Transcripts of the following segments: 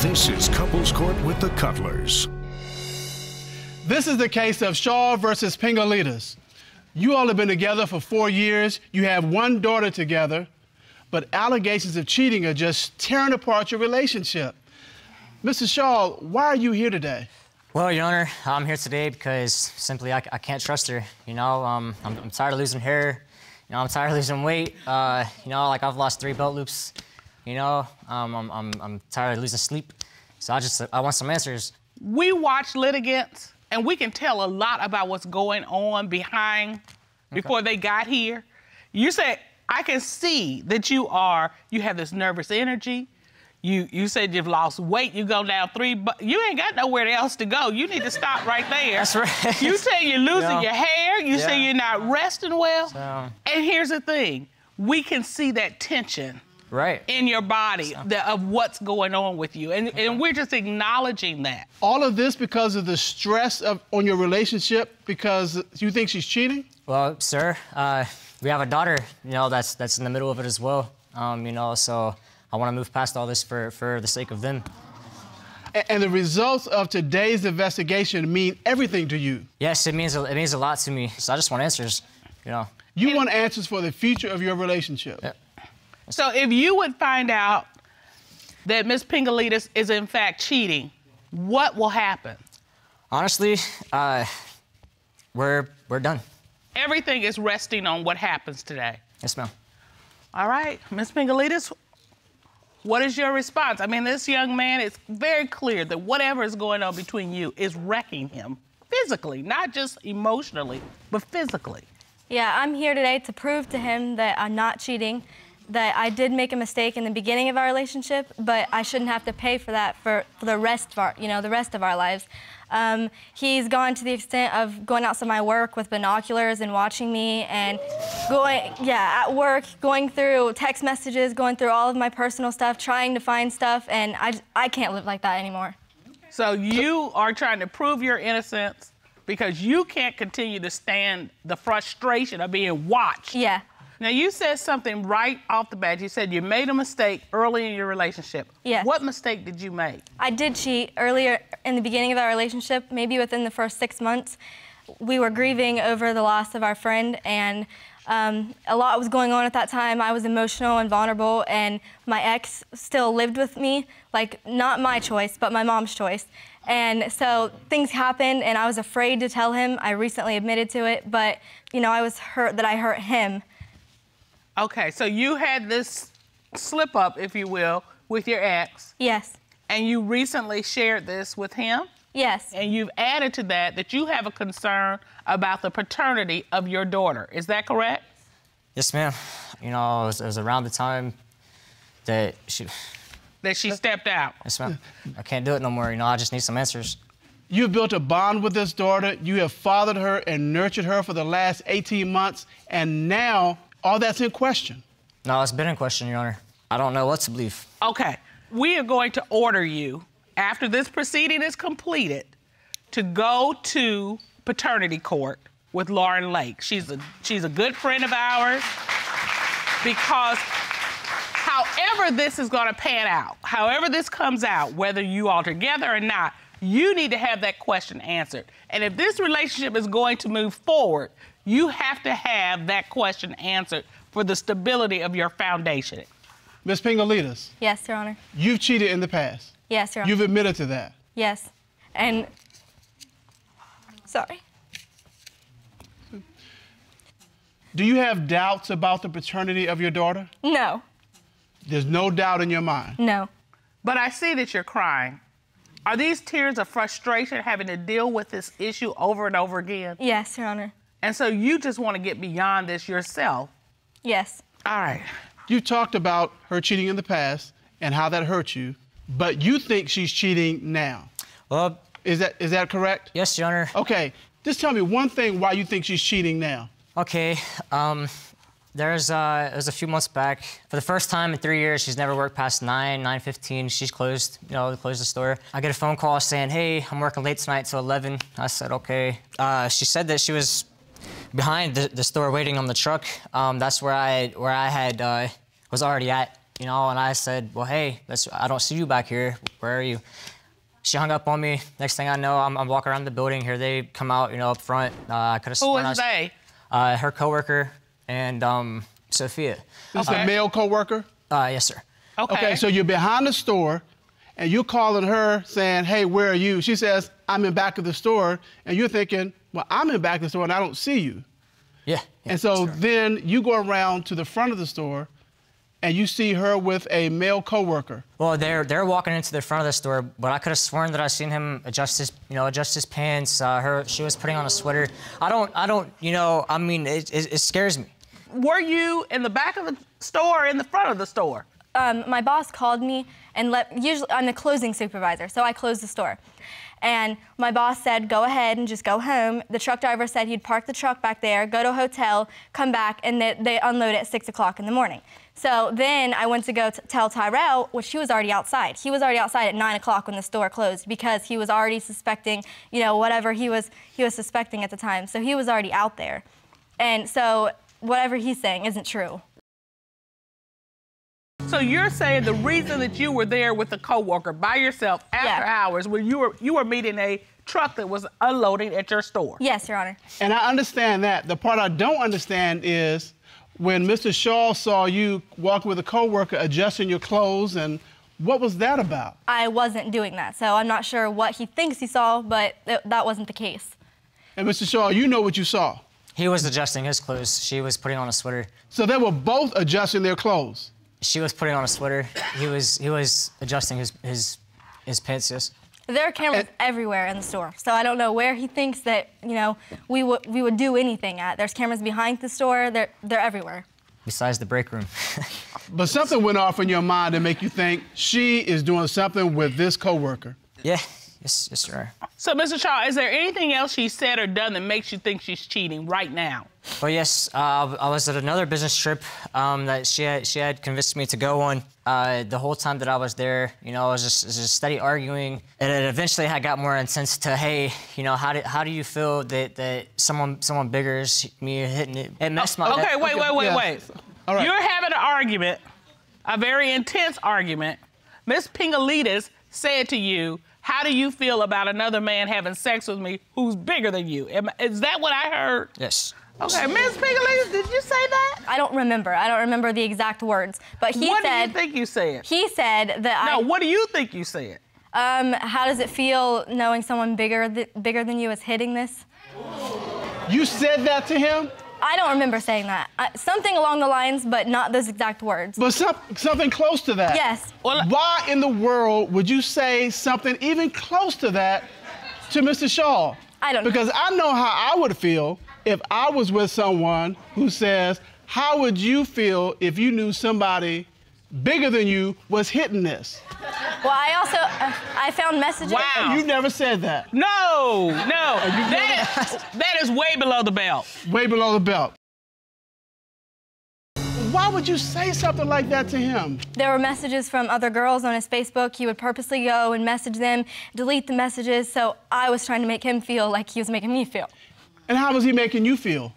This is Couples Court with the Cutlers. This is the case of Schall versus Pingledis. You all have been together for four years. You have one daughter together, but allegations of cheating are just tearing apart your relationship. Mr. Schall, why are you here today? Well, Your Honor, I'm here today because simply I, I can't trust her. You know, um, I'm, I'm, tired of losing hair. You know, I'm tired of losing weight. Uh, you know, like I've lost three belt loops. You know, um, I'm, I'm, I'm tired of losing sleep. So I just, I want some answers. We watch litigants, and we can tell a lot about what's going on behind before they got here. You said, I can see that you are, you have this nervous energy. You you said you've lost weight. You go down three, but you ain't got nowhere else to go. You need to stop right there. That's right. You say you're losing yeah. your hair. You yeah. say you're not resting well. So. And here's the thing: we can see that tension. Right. In your body so. the, of what's going on with you. And, okay. and we're just acknowledging that. All of this because of the stress of on your relationship because you think she's cheating? Well, sir, uh, we have a daughter, you know, that's that's in the middle of it as well. Um, you know, so I want to move past all this for, for the sake of them. And the results of today's investigation mean everything to you. Yes, it means it means a lot to me. So I just want answers, you know. You want answers for the future of your relationship. Yeah. So if you would find out that Miss Pingledis is in fact cheating, what will happen? Honestly, uh, we're we're done. Everything is resting on what happens today. Yes, ma'am. All right, Miss Pingledis, what is your response? I mean, this young man, it's very clear that whatever is going on between you is wrecking him physically, not just emotionally, but physically. Yeah, I'm here today to prove to him that I'm not cheating, that I did make a mistake in the beginning of our relationship, but I shouldn't have to pay for that for, for the rest of our, you know, the rest of our lives. Um, he's gone to the extent of going outside my work with binoculars and watching me and going, yeah, at work, going through text messages, going through all of my personal stuff, trying to find stuff, and I, I can't live like that anymore. So you are trying to prove your innocence because you can't continue to stand the frustration of being watched. Yeah. Now, you said something right off the bat. You said you made a mistake early in your relationship. Yes. What mistake did you make? I did cheat earlier in the beginning of our relationship, maybe within the first six months. We were grieving over the loss of our friend, and um, a lot was going on at that time. I was emotional and vulnerable, and my ex still lived with me, like not my choice, but my mom's choice. And so things happened, and I was afraid to tell him. I recently admitted to it, but you know, I was hurt that I hurt him. Okay, so you had this slip up, if you will, with your ex. Yes. And you recently shared this with him? Yes. And you've added to that that you have a concern about the paternity of your daughter. Is that correct? Yes, ma'am. You know, it was, it was around the time that she... That she stepped out. Yes, ma'am. I can't do it no more. You know, I just need some answers. You've built a bond with this daughter. You have fathered her and nurtured her for the last 18 months, and now all that's in question. No, it's been in question, Your Honor. I don't know what to believe. Okay. We are going to order you, after this proceeding is completed, to go to paternity court with Lauren Lake. She's a, she's a good friend of ours because however this is going to pan out, however this comes out, whether you all together or not, you need to have that question answered. And if this relationship is going to move forward, you have to have that question answered for the stability of your foundation. Ms. Pingledis. Yes, Your Honor. You've cheated in the past. Yes, Your Honor. You've admitted to that. Yes. And sorry. Do you have doubts about the paternity of your daughter? No. There's no doubt in your mind? No. But I see that you're crying. Are these tears of frustration having to deal with this issue over and over again? Yes, Your Honor. And so you just want to get beyond this yourself? Yes. All right. You talked about her cheating in the past and how that hurt you, but you think she's cheating now. Well, is that is that correct? Yes, Your Honor. Okay. Just tell me one thing why you think she's cheating now. Okay. Um, there's uh, it was a few months back. For the first time in three years, she's never worked past 9, 9.15. She's closed, you know, closed the store. I get a phone call saying, hey, I'm working late tonight till 11. I said, okay. Uh, she said that she was behind the, the store waiting on the truck. Um, that's where I, where I had, uh, was already at. you know, and I said, well, hey, that's, I don't see you back here. Where are you? She hung up on me. Next thing I know, I'm, I'm walking around the building. Here they come out, you know, up front. Uh, I could have Who sworn I was- they? Uh, her coworker and um, Sophia. This is Okay. a male coworker? Uh, yes, sir. Okay. Okay, so you're behind the store and you're calling her saying, hey, where are you? She says, I'm in back of the store. And you're thinking, well, I'm in back of the store and I don't see you. Yeah. yeah, And so sure. then you go around to the front of the store and you see her with a male coworker. Well, they're they're walking into the front of the store, but I could have sworn that I seen him adjust his, you know, adjust his pants. Uh, her, she was putting on a sweater. I don't, I don't, you know, I mean, it, it, it scares me. Were you in the back of the store or in the front of the store? Um, my boss called me and let usually I'm the closing supervisor, so I closed the store. And my boss said, go ahead and just go home. The truck driver said he'd park the truck back there, go to a hotel, come back, and they, they unload at 6 o'clock in the morning. So then I went to go tell Tyrell, which he was already outside. He was already outside at 9 o'clock when the store closed because he was already suspecting, you know, whatever he was, he was suspecting at the time. So he was already out there. And so whatever he's saying isn't true. So you're saying the reason that you were there with a coworker by yourself after Yeah. hours when you were you were meeting a truck that was unloading at your store? Yes, Your Honor. And I understand that. The part I don't understand is when Mr. Schall saw you walking with a coworker adjusting your clothes and what was that about? I wasn't doing that, so I'm not sure what he thinks he saw, but th- that wasn't the case. And Mr. Schall, you know what you saw. He was adjusting his clothes. She was putting on a sweater. So they were both adjusting their clothes. She was putting on a sweater. He was, he was adjusting his, his, his pants. Yes. There are cameras And- everywhere in the store, so I don't know where he thinks that you know we would we would do anything at. There's cameras behind the store. They're they're everywhere. Besides the break room. But something went off in your mind to make you think she is doing something with this coworker. yeah. Yes, yes, sir. So, Mr. Schall, is there anything else she said or done that makes you think she's cheating right now? Well, yes, uh, I was at another business trip um, that she had, she had convinced me to go on. Uh, the whole time that I was there, you know, I was just, just steady arguing, and it eventually had got more intense. To hey, you know, how do how do you feel that, that someone someone bigger is me hitting it? It messed my. Okay, wait, wait, wait, yeah. wait. All right. You're having an argument, a very intense argument. Miss Pingledis said to you, How do you feel about another man having sex with me who's bigger than you? Am- Is that what I heard? Yes. Okay, Miss Pingledis, did you say that? I don't remember. I don't remember the exact words, but he what said do you think you said? he said that no, I. what do you think you said? Um, how does it feel knowing someone bigger th- bigger than you is hitting this? You said that to him, I don't remember saying that. I, something along the lines, but not those exact words. but some, something close to that. Yes. Well, Why in the world would you say something even close to that to Mr. Schall? I don't know. Because I know how I would feel if I was with someone who says, How would you feel if you knew somebody bigger than you was hitting this? Well, I also uh, I found messages. Wow. You never said that. No, no. That is, that is way below the belt. Way below the belt. Why would you say something like that to him? There were messages from other girls on his Facebook. He would purposely go and message them, delete the messages. So I was trying to make him feel like he was making me feel And how was he making you feel?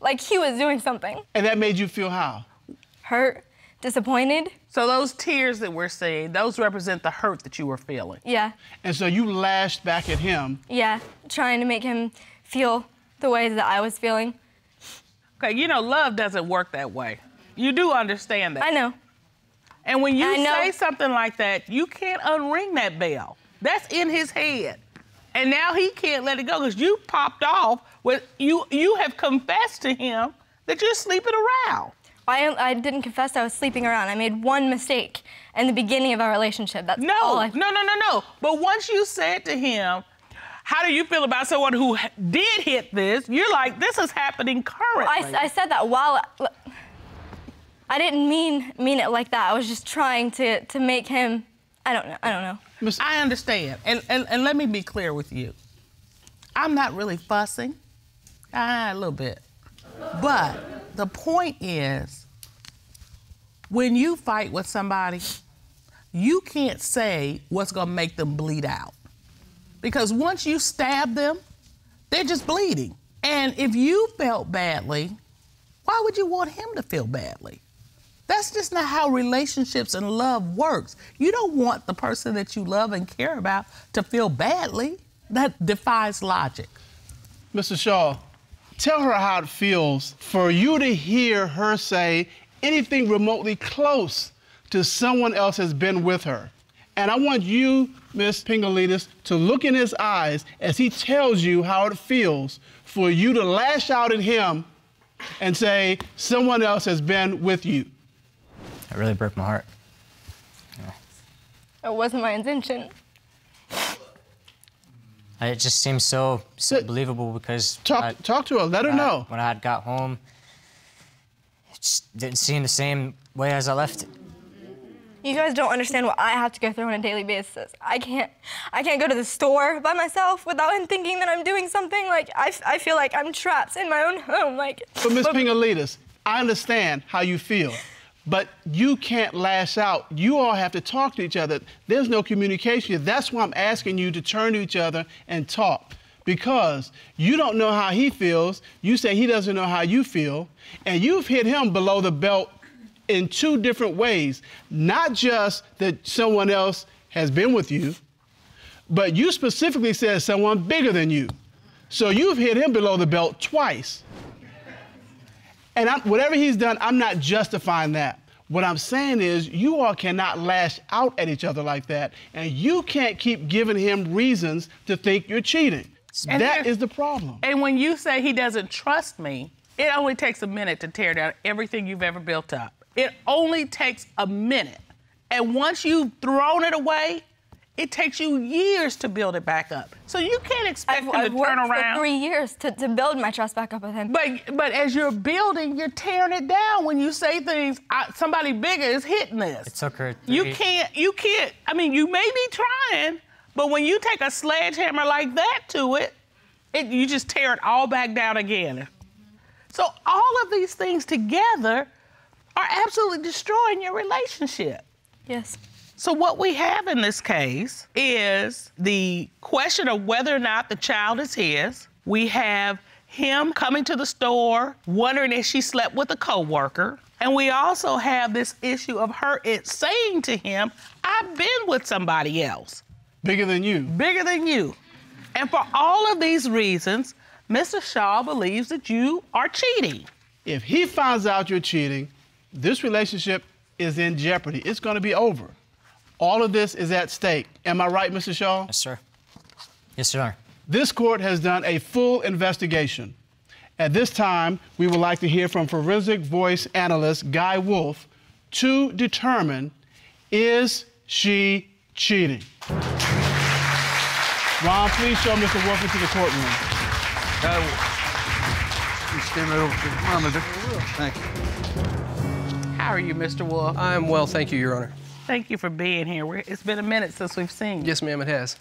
like he was doing something. And that made you feel how? Hurt, disappointed. So those tears that we're seeing, those represent the hurt that you were feeling. Yeah, And so you lashed back at him. yeah, trying to make him feel the way that I was feeling. Okay, you know, love doesn't work that way. You do understand that. I know. And when you I know. say something like that, you can't unring that bell. That's in his head. And now he can't let it go because you popped off with you you have confessed to him that you're sleeping around. I, I didn't confess I was sleeping around. I made one mistake in the beginning of our relationship. That's No, all I, no, no, no, no. But once you said to him, how do you feel about someone who did hit this? You're like, this is happening currently. I, I said that while I didn't mean mean it like that. I was just trying to to make him. I don't know. I don't know. Miss- I understand. And, and, and let me be clear with you. I'm not really fussing, ah, a little bit. But the point is, when you fight with somebody, you can't say what's gonna make them bleed out. Because once you stab them, they're just bleeding. And if you felt badly, why would you want him to feel badly? That's just not how relationships and love works. You don't want the person that you love and care about to feel badly. That defies logic. Mr. Schall, tell her how it feels for you to hear her say anything remotely close to someone else has been with her. And I want you, Miss Pingledis, to look in his eyes as he tells you how it feels for you to lash out at him and say, someone else has been with you. That really broke my heart. It wasn't my intention. Uh, it just seems so, so Sit. believable because Talk, I- talk to her, let her I- know. when I had got home, it just didn't seem the same way as I left it. You guys don't understand what I have to go through on a daily basis. I can't, I can't go to the store by myself without him thinking that I'm doing something. Like I, I feel like I'm trapped in my own home. Like. But Miss Pingledis, I understand how you feel, but you can't lash out. You all have to talk to each other. There's no communication. That's why I'm asking you to turn to each other and talk. Because you don't know how he feels. You say he doesn't know how you feel. And you've hit him below the belt in two different ways. Not just that someone else has been with you, but you specifically said someone bigger than you. So you've hit him below the belt twice. And I'm, whatever he's done, I'm not justifying that. What I'm saying is, you all cannot lash out at each other like that, and you can't keep giving him reasons to think you're cheating. And that is the problem. And when you say he doesn't trust me, it only takes a minute to tear down everything you've ever built up. It only takes a minute. And once you've thrown it away, it takes you years to build it back up. So you can't expect I've, him I've to worked turn around. for three years to, to build my trust back up with him. But but as you're building, you're tearing it down when you say things. I, somebody bigger is hitting this. It took her You can't. You can't. I mean, you may be trying, but when you take a sledgehammer like that to it, it you just tear it all back down again. So all of these things together are absolutely destroying your relationship. yes. So what we have in this case is the question of whether or not the child is his. We have him coming to the store wondering if she slept with a coworker. And we also have this issue of her it saying to him, I've been with somebody else, Bigger than you. bigger than you. And for all of these reasons, Mr. Schall believes that you are cheating. If he finds out you're cheating, this relationship is in jeopardy. It's going to be over. All of this is at stake. Am I right, Mr. Schall? Yes, sir. Yes, sir. This court has done a full investigation. At this time, we would like to hear from forensic voice analyst Guy Wolf to determine is she cheating? Ron, please show Mr. Wolf into the courtroom. You stand right over to the monitor. Thank you. How are you, Mr. Wolf? I'm well, thank you, Your Honor. Thank you for being here. We're, it's been a minute since we've seen you. Yes, ma'am, it has.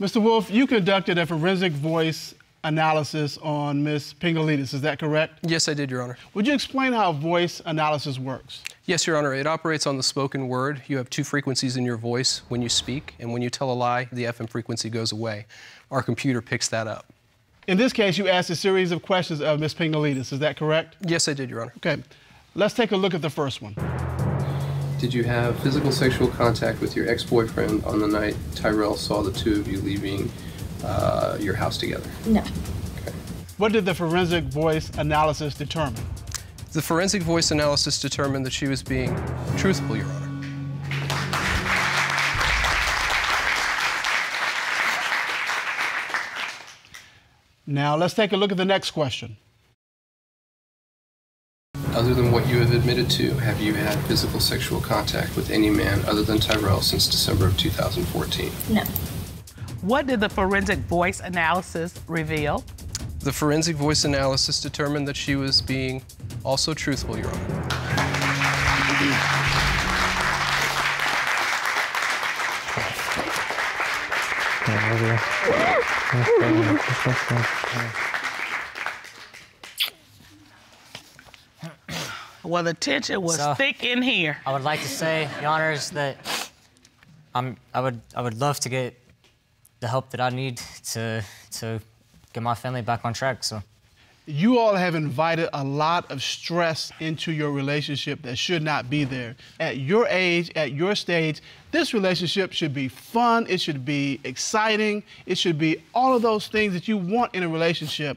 Mr. Wolf, you conducted a forensic voice analysis on Ms. Pingledis, is that correct? Yes, I did, Your Honor. Would you explain how voice analysis works? Yes, Your Honor, it operates on the spoken word. You have two frequencies in your voice when you speak, and when you tell a lie, the FM frequency goes away. Our computer picks that up. In this case, you asked a series of questions of Ms. Pingledis, is that correct? Yes, I did, Your Honor. Okay, let's take a look at the first one. Did you have physical sexual contact with your ex-boyfriend on the night Tyrell saw the two of you leaving uh, your house together? No. What did the forensic voice analysis determine? The forensic voice analysis determined that she was being truthful, Your Honor. Now, let's take a look at the next question. Other than what you have admitted to, have you had physical sexual contact with any man other than Tyrell since December of 2014? No. What did the forensic voice analysis reveal? The forensic voice analysis determined that she was being also truthful, Your Honor. Well, the tension was So- thick in here. I would like to say, Your Honors, that I'm, I would, I would love to get the help that I need to, to get my family back on track. So, You all have invited a lot of stress into your relationship that should not be there. At your age, at your stage, this relationship should be fun, it should be exciting, it should be all of those things that you want in a relationship.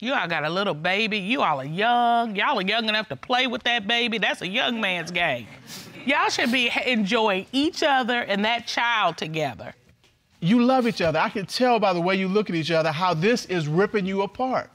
You all got a little baby. You all are young. Y'all are young enough to play with that baby. That's a young man's game. Y'all should be enjoying each other and that child together. You love each other. I can tell by the way you look at each other how this is ripping you apart.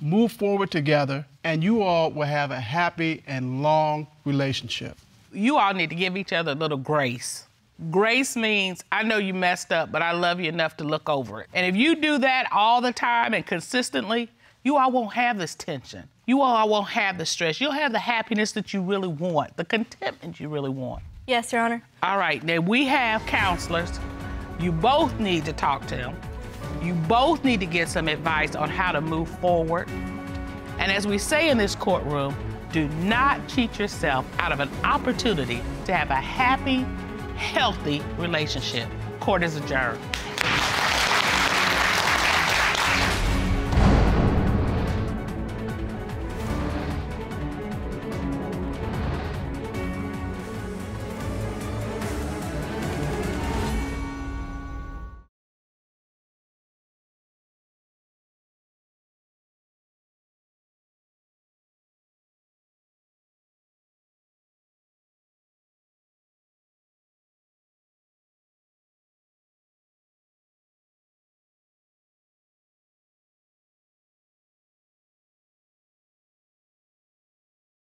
Move forward together, and you all will have a happy and long relationship. You all need to give each other a little grace. Grace means I know you messed up, but I love you enough to look over it. And if you do that all the time and consistently, you all won't have this tension. You all won't have the stress. You'll have the happiness that you really want, the contentment you really want. Yes, Your Honor. All right, now we have counselors. You both need to talk to them. You both need to get some advice on how to move forward. And as we say in this courtroom, do not cheat yourself out of an opportunity to have a happy, healthy relationship. Court is adjourned.